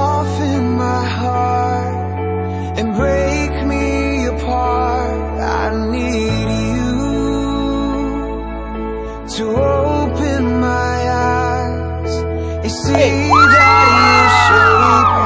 off my heart and break me apart. I need you to open my eyes and see that you.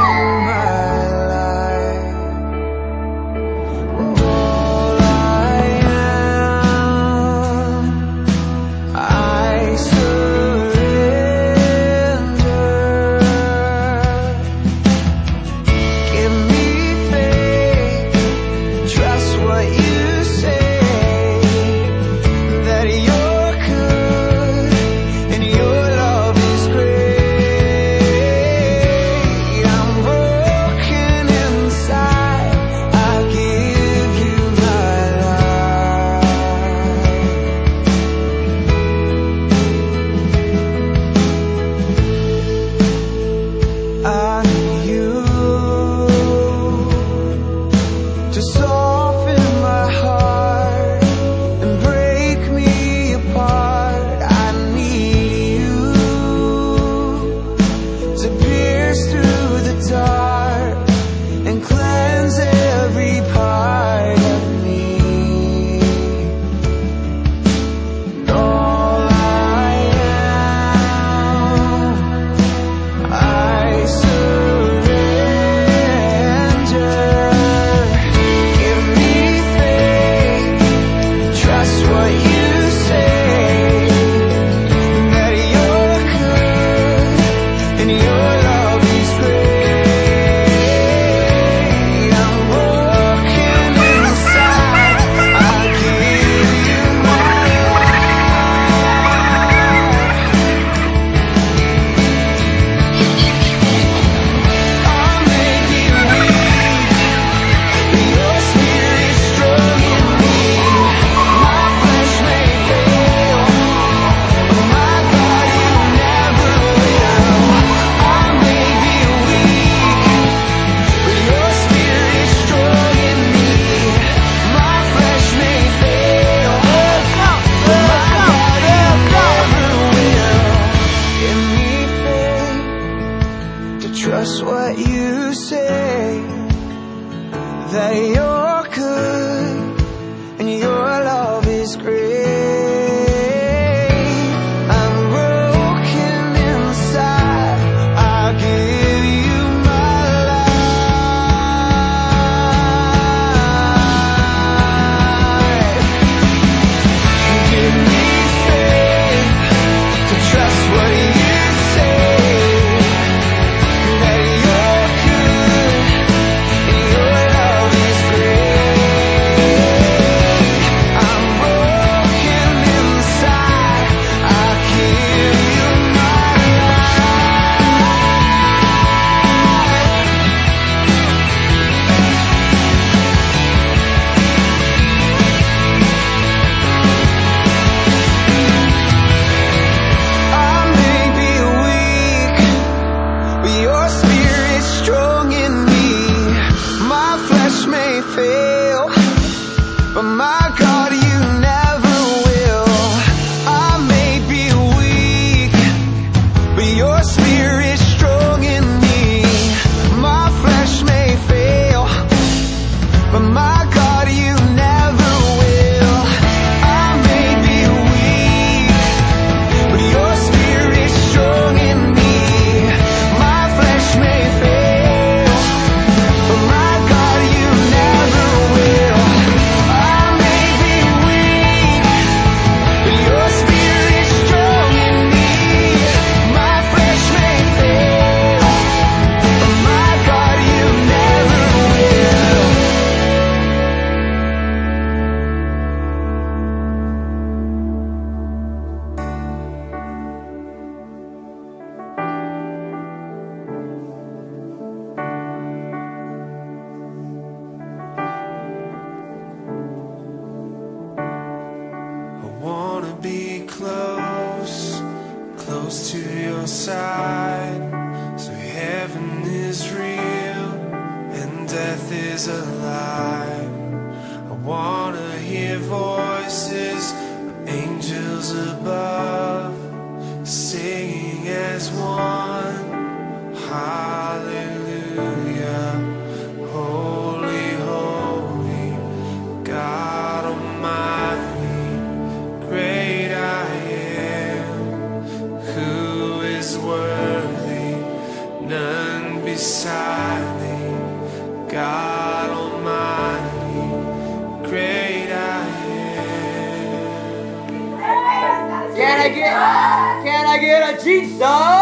my side. So heaven is real and death is a lie. Jesus.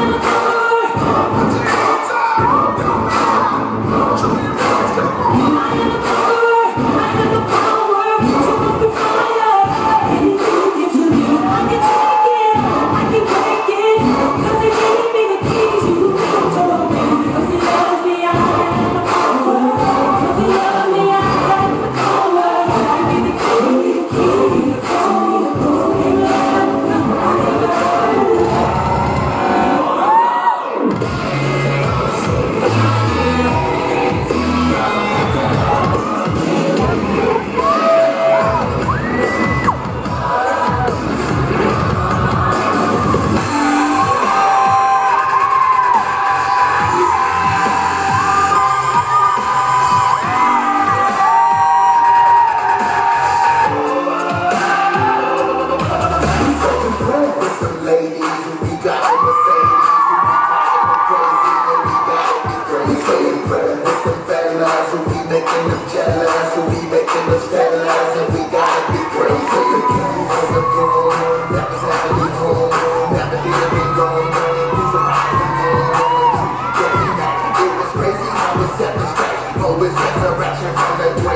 i'm not in the you.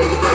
Thank you.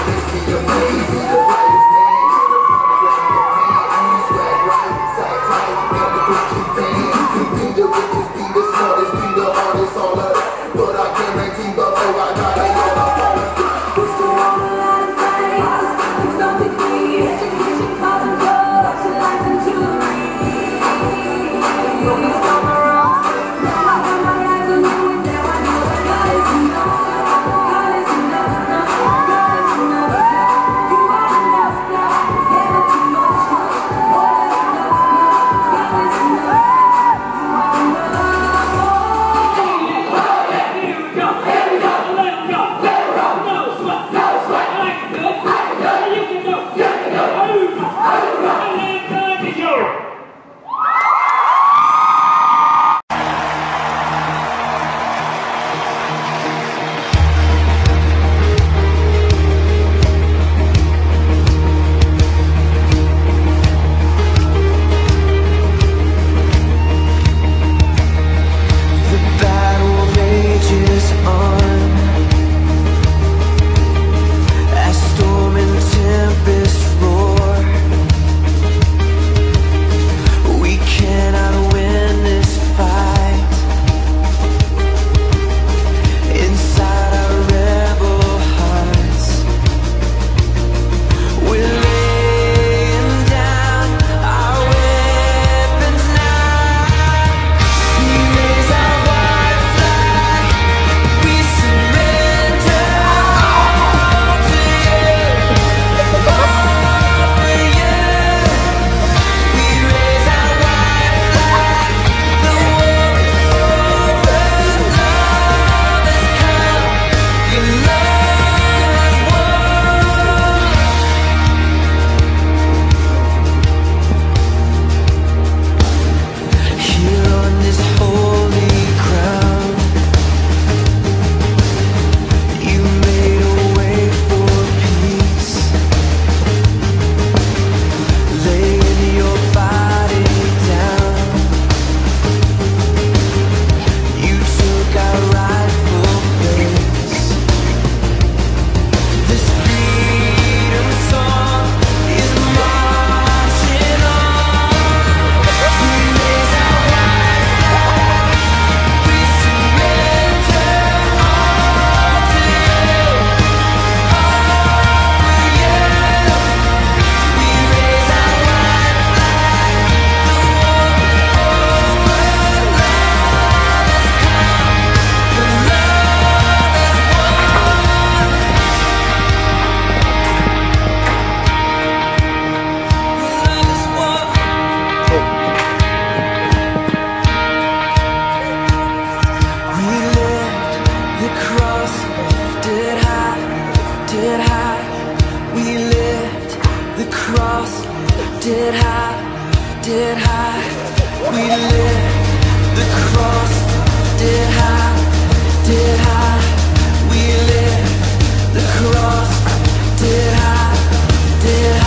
cross, lifted high, lifted high. We lift the cross, lifted high, lifted high. We lift the cross, lifted high, lifted high. We lift the cross, lifted high, lifted high.